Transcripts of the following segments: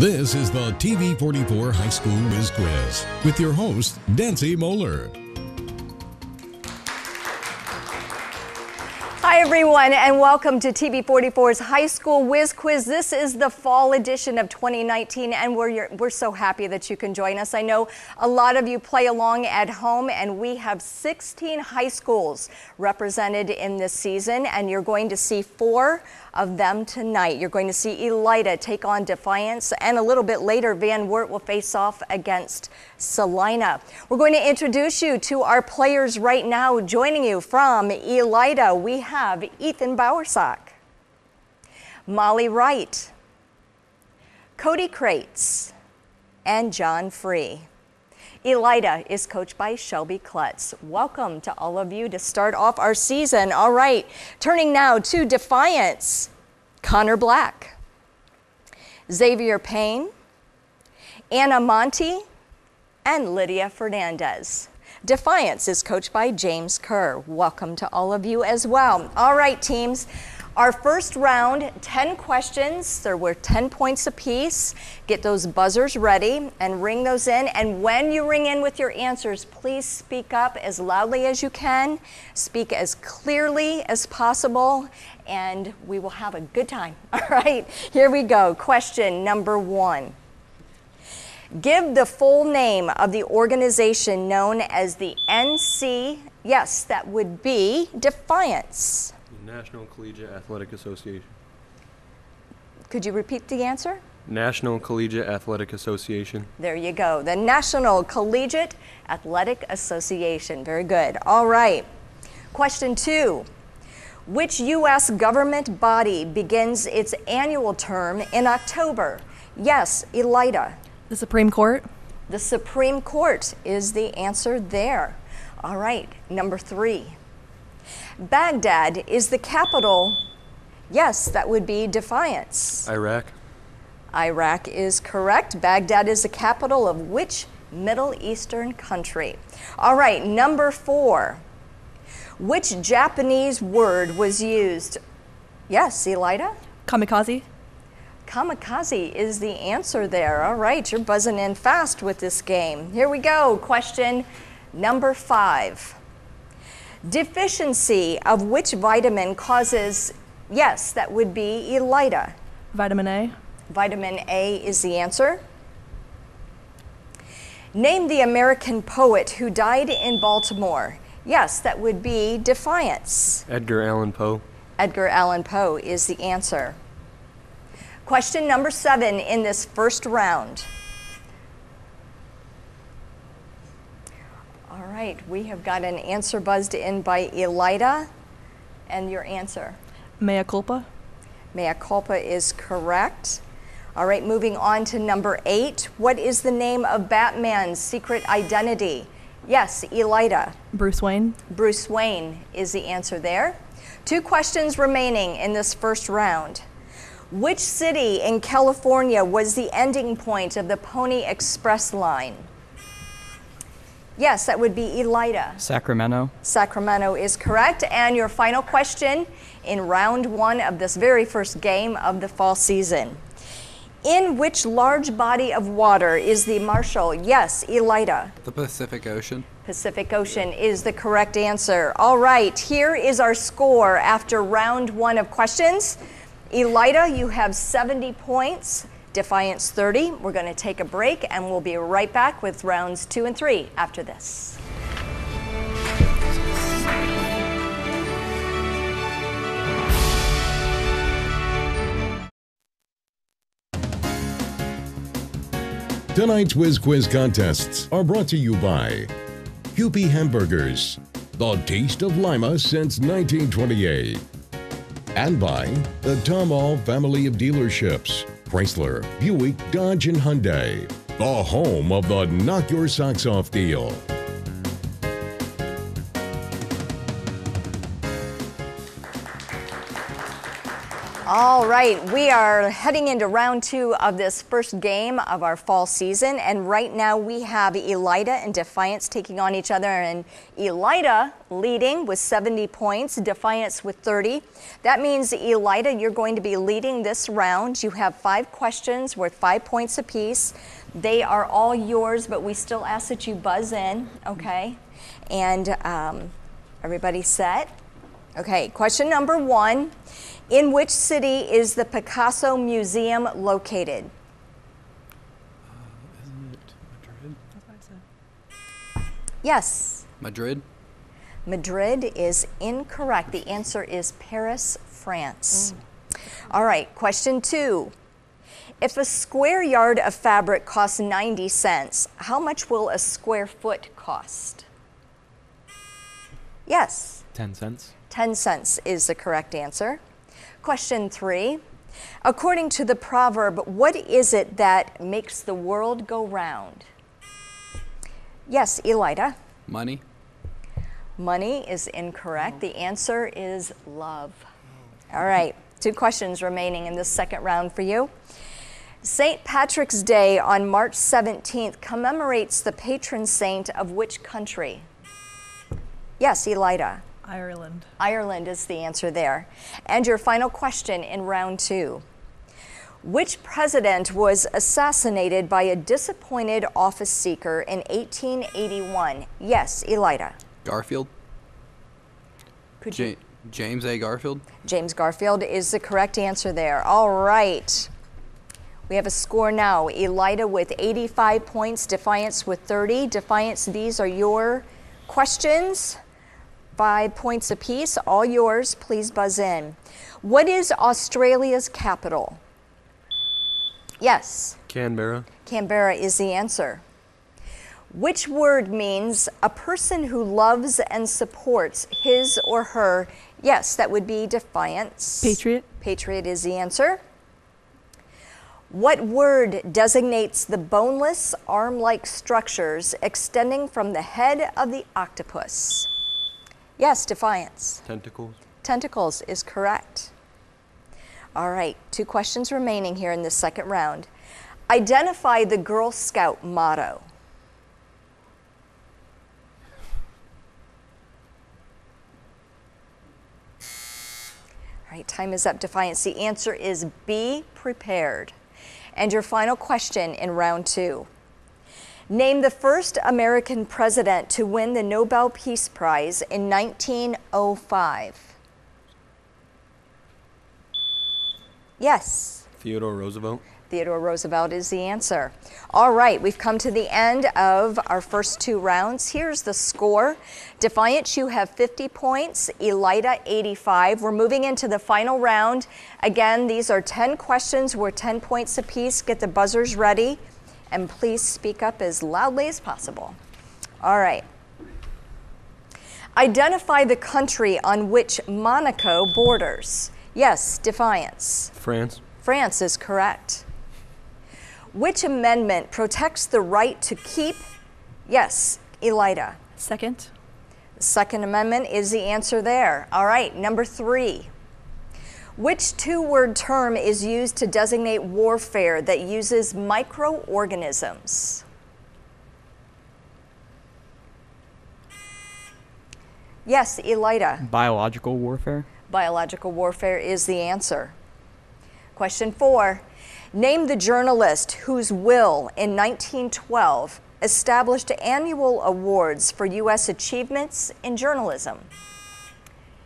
This is the TV44 High School Whiz Quiz with your host, Dancy Moeller. Everyone, and welcome to TV44's High School Whiz Quiz. This is the fall edition of 2019, and we're, we're so happy that you can join us. I know a lot of you play along at home, and we have 16 high schools represented in this season, and you're going to see four of them tonight. You're going to see Elida take on Defiance, and a little bit later, Van Wert will face off against Celina. We're going to introduce you to our players right now. Joining you from Elida, we have Ethan Bowersock, Molly Wright, Cody Crates, and John Free. Elida is coached by Shelby Klutz. Welcome to all of you to start off our season. All right, turning now to Defiance, Connor Black, Xavier Payne, Anna Monty, and Lydia Fernandez. Defiance is coached by James Kerr. Welcome to all of you as well. All right, teams. Our first round, 10 questions. There were 10 points apiece. Get those buzzers ready and ring those in. And when you ring in with your answers, please speak up as loudly as you can. Speak as clearly as possible, and we will have a good time. All right, here we go. Question number one. Give the full name of the organization known as the NC, yes, that would be Defiance. National Collegiate Athletic Association. Could you repeat the answer? National Collegiate Athletic Association. There you go. The National Collegiate Athletic Association. Very good. All right. Question two. Which U.S. government body begins its annual term in October? Yes, Elida. The Supreme Court. The Supreme Court is the answer there. All right. Number three. Baghdad is the capital. Yes, that would be Defiance. Iraq. Iraq is correct. Baghdad is the capital of which Middle Eastern country? All right, number four. Which Japanese word was used? Yes, Elida? Kamikaze. Kamikaze is the answer there. All right, you're buzzing in fast with this game. Here we go. Question number five. Deficiency of which vitamin causes, yes, that would be Elida. Vitamin A. Vitamin A is the answer. Name the American poet who died in Baltimore. Yes, that would be Defiance. Edgar Allan Poe. Edgar Allan Poe is the answer. Question number seven in this first round. All right, we have got an answer buzzed in by Elida. And your answer? Mea culpa. Mea culpa is correct. All right, moving on to number eight. What is the name of Batman's secret identity? Yes, Elida. Bruce Wayne. Bruce Wayne is the answer there. Two questions remaining in this first round. Which city in California was the ending point of the Pony Express line? Yes, that would be Elida. Sacramento. Sacramento is correct. And your final question in round one of this very first game of the fall season. In which large body of water is the Marshall? Yes, Elida. The Pacific Ocean. Pacific Ocean is the correct answer. All right, here is our score after round one of questions. Elida, you have 70 points. Defiance 30. We're going to take a break and we'll be right back with rounds two and three after this. Tonight's Whiz Quiz contests are brought to you by Kewpie Hamburgers, the taste of Lima since 1928. And by the Tom Ahl family of dealerships, Chrysler, Buick, Dodge, and Hyundai, the home of the Knock Your Socks Off deal. All right, we are heading into round two of this first game of our fall season, and right now we have Elida and Defiance taking on each other, and Elida leading with 70 points, Defiance with 30. That means, Elida, you're going to be leading this round. You have five questions worth five points apiece. They are all yours, but we still ask that you buzz in, okay? And um, everybody set? Okay, question number one. In which city is the Picasso Museum located? Isn't it Madrid? Yes, Madrid? Madrid is incorrect. The answer is Paris, France. All right, question two. If a square yard of fabric costs 90 cents, how much will a square foot cost? Yes, 10 cents. 10 cents is the correct answer. Question three. According to the proverb, what is it that makes the world go round? Yes, Elida. Money? Money is incorrect. The answer is love. All right, two questions remaining in this second round for you. St. Patrick's Day on March 17th commemorates the patron saint of which country? Yes, Elida. Ireland. Ireland is the answer there. And your final question in round two. Which president was assassinated by a disappointed office seeker in 1881? Yes, Elida. Garfield? Could you? James A. Garfield? James Garfield is the correct answer there. All right. We have a score now. Elida with 85 points, Defiance with 30. Defiance, these are your questions. Five points apiece, all yours. Please buzz in. What is Australia's capital? Yes, Canberra. Canberra is the answer. Which word means a person who loves and supports his or her? Yes, that would be defiance. Patriot. Patriot is the answer. What word designates the boneless, arm like structures extending from the head of the octopus? Yes, defiance. Tentacles. Tentacles is correct. All right, two questions remaining here in the second round. Identify the Girl Scout motto. All right, time is up, Defiance. The answer is be prepared. And your final question in round two. Name the first American president to win the Nobel Peace Prize in 1905. Yes, Theodore Roosevelt. Theodore Roosevelt is the answer. All right, we've come to the end of our first two rounds. Here's the score. Defiance, you have 50 points. Elida, 85. We're moving into the final round. Again, these are 10 questions. We're 10 points apiece. Get the buzzers ready. And please speak up as loudly as possible. All right. Identify the country on which Monaco borders. Yes, Defiance. France. France is correct. Which amendment protects the right to keep? Yes, Elida. Second. Second Amendment is the answer there. All right, number three. Which two word term is used to designate warfare that uses microorganisms? Yes, Elida. Biological warfare? Biological warfare is the answer. Question four Name the journalist whose will in 1912 established annual awards for U.S. achievements in journalism.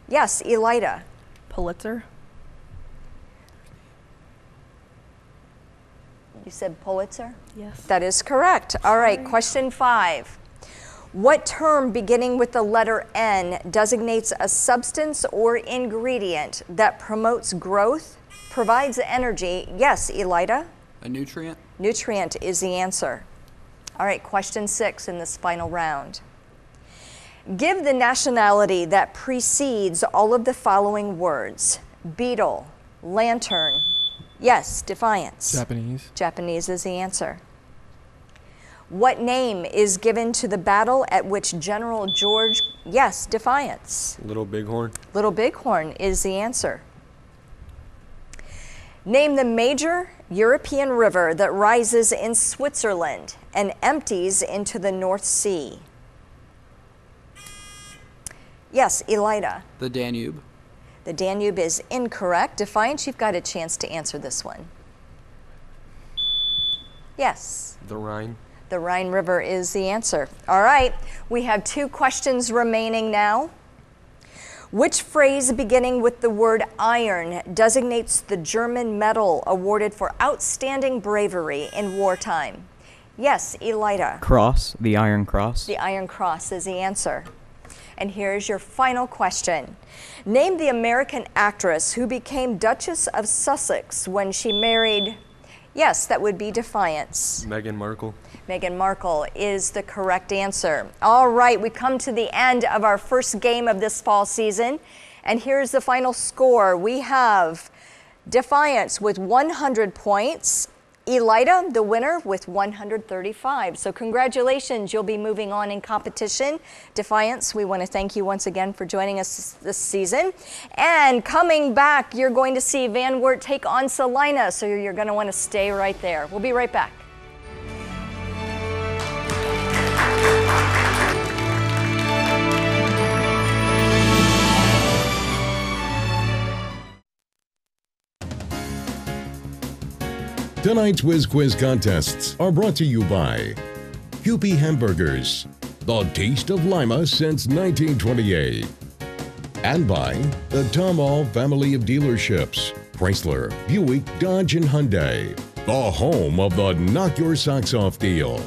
Yes, Elida. Pulitzer. You said Pulitzer? Yes. That is correct. All right, question five. What term beginning with the letter N designates a substance or ingredient that promotes growth, provides energy? Yes, Elida. A nutrient? Nutrient is the answer. All right, question six in this final round. Give the nationality that precedes all of the following words beetle, lantern. Yes, defiance. Japanese. Japanese is the answer. What name is given to the battle at which General George, yes, defiance. Little Bighorn. Little Bighorn is the answer. Name the major European river that rises in Switzerland and empties into the North Sea. Yes, Elida. The Danube. The Danube is incorrect. Defiance, you've got a chance to answer this one. Yes. The Rhine. The Rhine River is the answer. All right, we have two questions remaining now. Which phrase beginning with the word iron designates the German medal awarded for outstanding bravery in wartime? Yes, Elida. Cross, the Iron Cross. The Iron Cross is the answer. And here's your final question. Name the American actress who became Duchess of Sussex when she married. Yes, that would be Defiance. Meghan Markle. Meghan Markle is the correct answer. All right, we come to the end of our first game of this fall season. And here's the final score. We have Defiance with 100 points. Elida, the winner, with 135. So congratulations, you'll be moving on in competition. Defiance, we want to thank you once again for joining us this season. And coming back, you're going to see Van Wert take on Celina, so you're going to want to stay right there. We'll be right back. Tonight's Whiz Quiz contests are brought to you by Kewpie Hamburgers, the taste of Lima since 1928. And by the Tom Ahl family of dealerships, Chrysler, Buick, Dodge, and Hyundai, the home of the Knock Your Socks Off deal.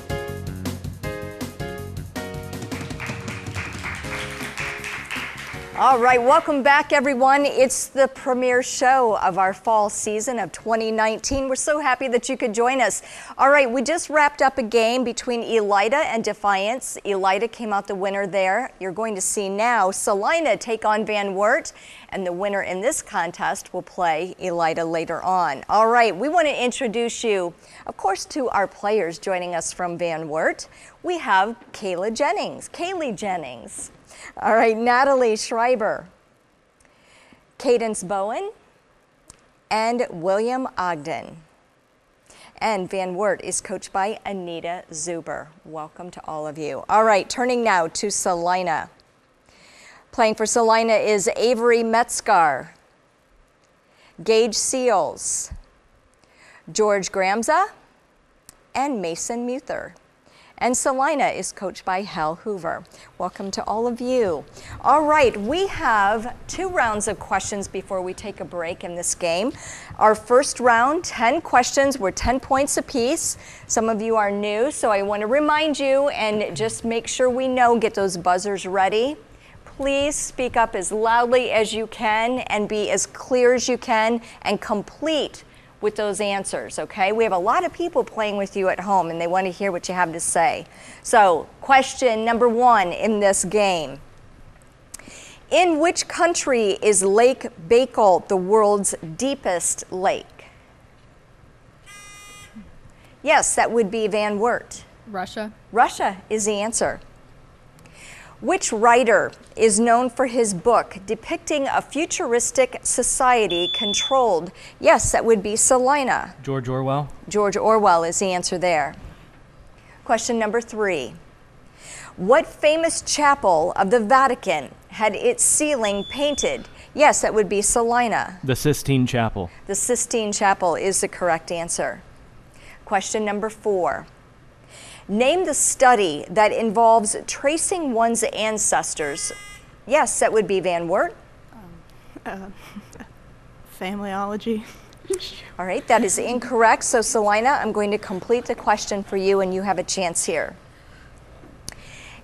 All right, welcome back, everyone. It's the premiere show of our fall season of 2019. We're so happy that you could join us. All right, we just wrapped up a game between Elida and Defiance. Elida came out the winner there. You're going to see now Celina take on Van Wert, and the winner in this contest will play Elida later on. All right, we want to introduce you, of course, to our players joining us from Van Wert. We have Kayla Jennings, Kaylee Jennings. All right, Natalie Schreiber, Cadence Bowen, and William Ogden. And Van Wert is coached by Anita Zuber. Welcome to all of you. All right, turning now to Celina. Playing for Celina is Avery Metzgar, Gage Seals, George Gramza, and Mason Muther. And Celina is coached by Hal Hoover. Welcome to all of you. All right, we have two rounds of questions before we take a break in this game. Our first round, 10 questions, were 10 points apiece. Some of you are new, so I want to remind you and just make sure we know, get those buzzers ready. Please speak up as loudly as you can and be as clear as you can and complete with those answers, okay? We have a lot of people playing with you at home and they want to hear what you have to say. So, question number one in this game. In which country is Lake Baikal the world's deepest lake? Yes, that would be Van Wert. Russia. Russia is the answer. Which writer is known for his book depicting a futuristic society controlled? Yes, that would be Celina. George Orwell. George Orwell is the answer there. Question number three. What famous chapel of the Vatican had its ceiling painted? Yes, that would be Celina. The Sistine Chapel. The Sistine Chapel is the correct answer. Question number four. Name the study that involves tracing one's ancestors. Yes, that would be Van Wert. Uh, familyology. All right, that is incorrect. So, Celina, I'm going to complete the question for you, and you have a chance here.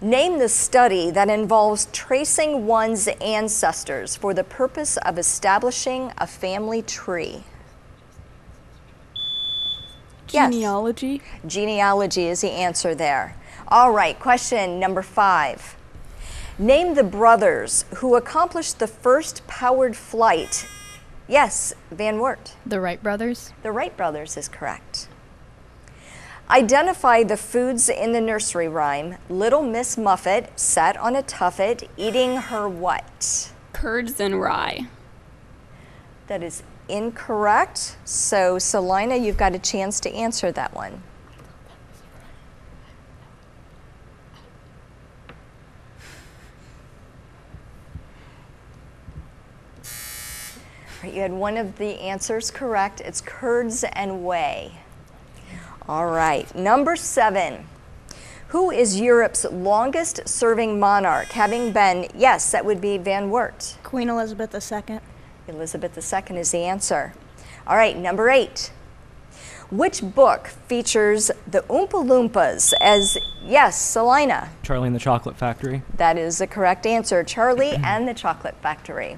Name the study that involves tracing one's ancestors for the purpose of establishing a family tree. Yes. Genealogy. Genealogy is the answer there. All right, question number five. Name the brothers who accomplished the first powered flight. Yes, Van Wert. The Wright brothers. The Wright brothers is correct. Identify the foods in the nursery rhyme. Little Miss Muffet sat on a tuffet eating her what? Curds and rye. That is incorrect. So Celina, you've got a chance to answer that one. You had one of the answers correct. It's curds and whey. All right, number seven. Who is Europe's longest serving monarch? Having been, yes, that would be Van Wert. Queen Elizabeth II. Elizabeth II is the answer. All right, number eight. Which book features the Oompa Loompas as, yes, Celina? Charlie and the Chocolate Factory. That is the correct answer. Charlie and the Chocolate Factory.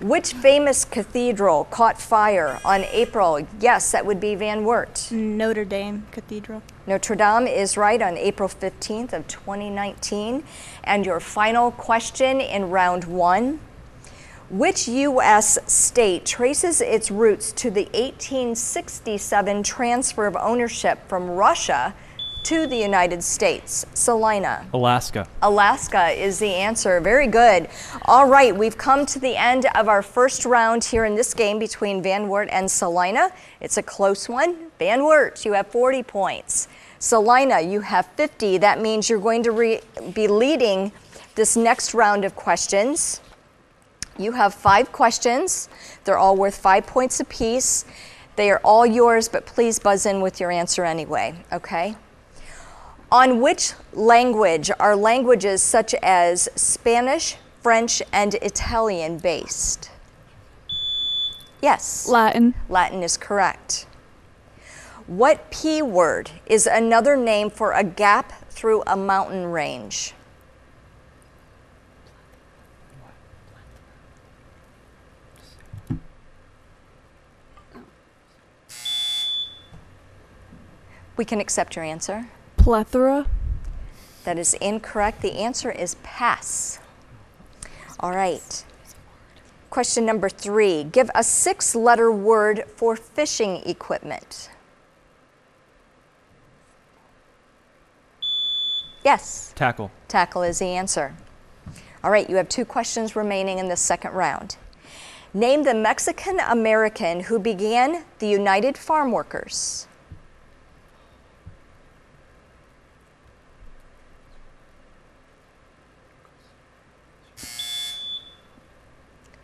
Which famous cathedral caught fire on April? Yes, that would be Van Wert. Notre Dame Cathedral. Notre Dame is right on April 15th of 2019. And your final question in round one. Which U.S. state traces its roots to the 1867 transfer of ownership from Russia to the United States? Celina. Alaska. Alaska is the answer. Very good. All right, we've come to the end of our first round here in this game between Van Wert and Celina. It's a close one. Van Wert, you have 40 points. Celina, you have 50. That means you're going to be leading this next round of questions. You have five questions. They're all worth five points apiece. They are all yours, but please buzz in with your answer anyway, okay? On which language are languages such as Spanish, French, and Italian based? Yes. Latin. Latin is correct. What P word is another name for a gap through a mountain range? We can accept your answer. Plethora. That is incorrect. The answer is pass. All right. Question number three. Give a six letter word for fishing equipment. Yes. Tackle. Tackle is the answer. All right, you have two questions remaining in the second round. Name the Mexican American who began the United Farm Workers.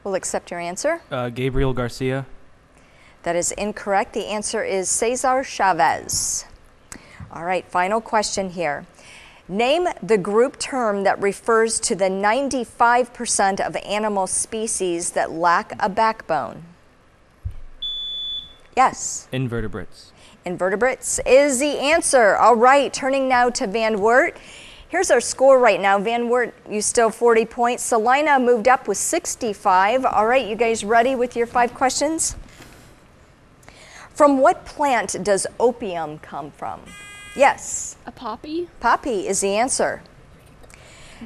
We'll accept your answer. Uh, Gabriel Garcia. That is incorrect. The answer is Cesar Chavez. All right, final question here. Name the group term that refers to the 95% of animal species that lack a backbone. Yes. Invertebrates. Invertebrates is the answer. All right, turning now to Van Wert. Here's our score right now. Van Wert, you still 40 points. Celina moved up with 65. All right, you guys ready with your five questions? From what plant does opium come from? Yes. A poppy? Poppy is the answer.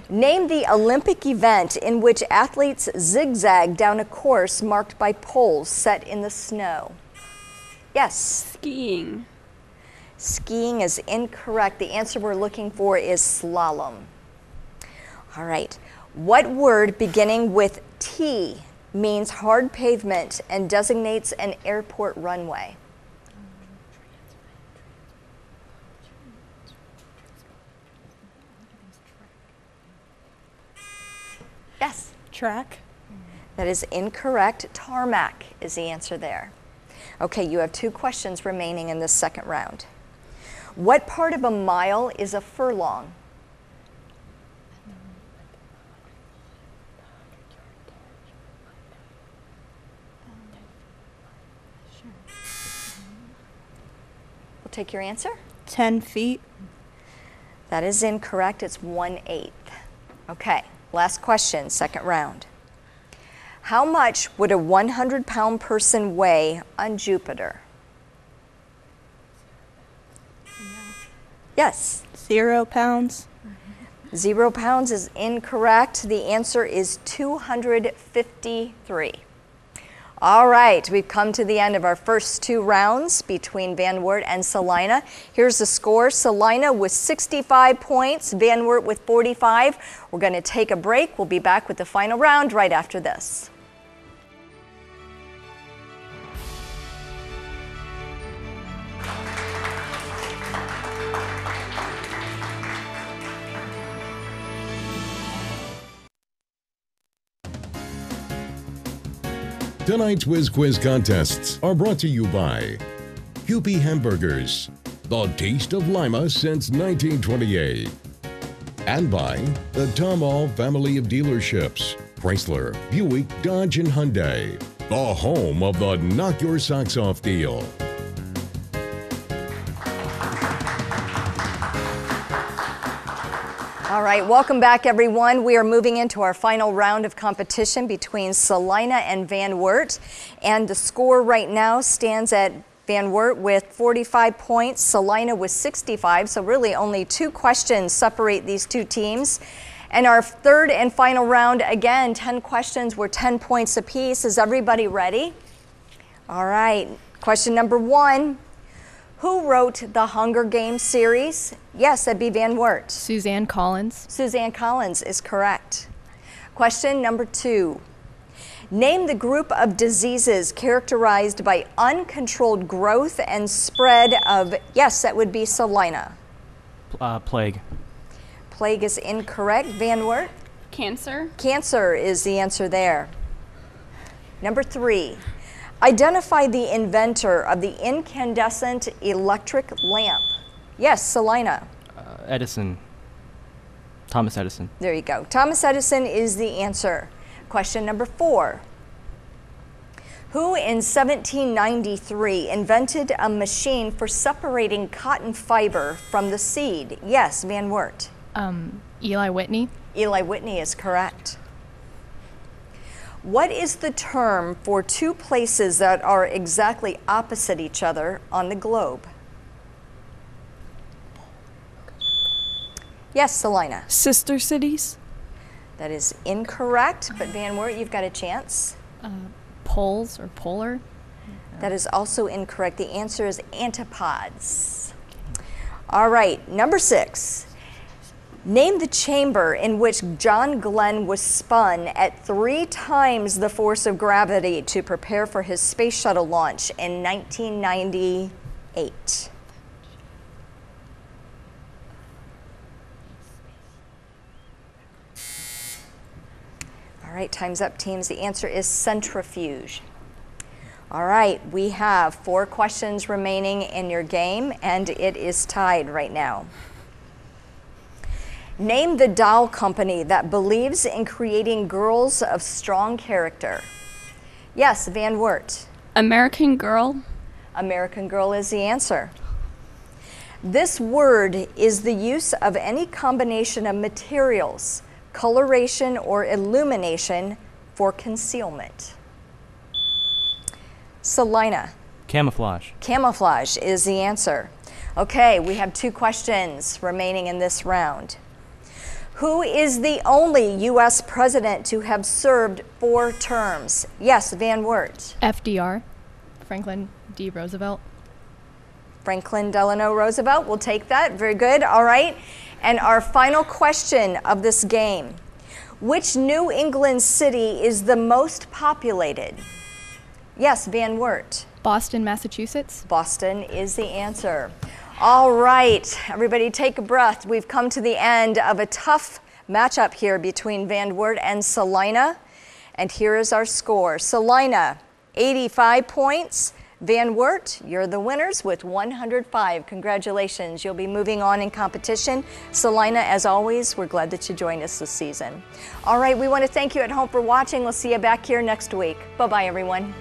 Name the Olympic event in which athletes zigzag down a course marked by poles set in the snow. Yes. Skiing. Skiing is incorrect. The answer we're looking for is slalom. All right. What word beginning with T means hard pavement and designates an airport runway? Yes. Track. That is incorrect. Tarmac is the answer there. Okay, you have two questions remaining in this second round. What part of a mile is a furlong? We'll take your answer. 10 feet. That is incorrect. It's one eighth. Okay, last question, second round. How much would a 100 pound person weigh on Jupiter? Yes. Zero pounds. Zero pounds is incorrect. The answer is 253. All right, we've come to the end of our first two rounds between Van Wert and Celina. Here's the score. Celina with 65 points, Van Wert with 45. We're going to take a break. We'll be back with the final round right after this. Tonight's Whiz Quiz contests are brought to you by Kewpie Hamburgers, the taste of Lima since 1928. And by the Tom Ahl family of dealerships, Chrysler, Buick, Dodge, and Hyundai, the home of the Knock Your Socks Off deal. Right, welcome back, everyone. We are moving into our final round of competition between Celina and Van Wert. And the score right now stands at Van Wert with 45 points, Celina with 65. So, really, only two questions separate these two teams. And our third and final round, again, 10 questions were 10 points apiece. Is everybody ready? All right, question number one Who wrote the Hunger Games series? Yes, that'd be Van Wert. Suzanne Collins. Suzanne Collins is correct. Question number two. Name the group of diseases characterized by uncontrolled growth and spread of, yes, that would be celina. Uh, plague. Plague is incorrect. Van Wert? Cancer. Cancer is the answer there. Number three. Identify the inventor of the incandescent electric lamp. Yes, Celina. Uh, Edison. Thomas Edison. There you go. Thomas Edison is the answer. Question number four. Who in 1793 invented a machine for separating cotton fiber from the seed? Yes, Van Wert. Um, Eli Whitney. Eli Whitney is correct. What is the term for two places that are exactly opposite each other on the globe? Yes, Celina. Sister cities? That is incorrect, but Van Wert, you've got a chance. Uh, poles or polar. That is also incorrect. The answer is antipodes. All right, number six. Name the chamber in which John Glenn was spun at three times the force of gravity to prepare for his space shuttle launch in 1998. All right, time's up, teams. The answer is centrifuge. All right, we have four questions remaining in your game, and it is tied right now. Name the doll company that believes in creating girls of strong character. Yes, Van Wert. American Girl. American Girl is the answer. This word is the use of any combination of materials, coloration, or illumination for concealment. Celina. Camouflage. Camouflage is the answer. Okay, we have two questions remaining in this round. Who is the only U.S. president to have served four terms? Yes, Van Wert. FDR. Franklin D. Roosevelt. Franklin Delano Roosevelt. We'll take that. Very good. All right. And our final question of this game Which New England city is the most populated? Yes, Van Wert. Boston, Massachusetts. Boston is the answer. All right, everybody take a breath. We've come to the end of a tough matchup here between Van Wert and Celina. And here is our score. Celina, 85 points. Van Wert, you're the winners with 105. Congratulations. You'll be moving on in competition. Celina, as always, we're glad that you joined us this season. All right, we want to thank you at home for watching. We'll see you back here next week. Bye-bye, everyone.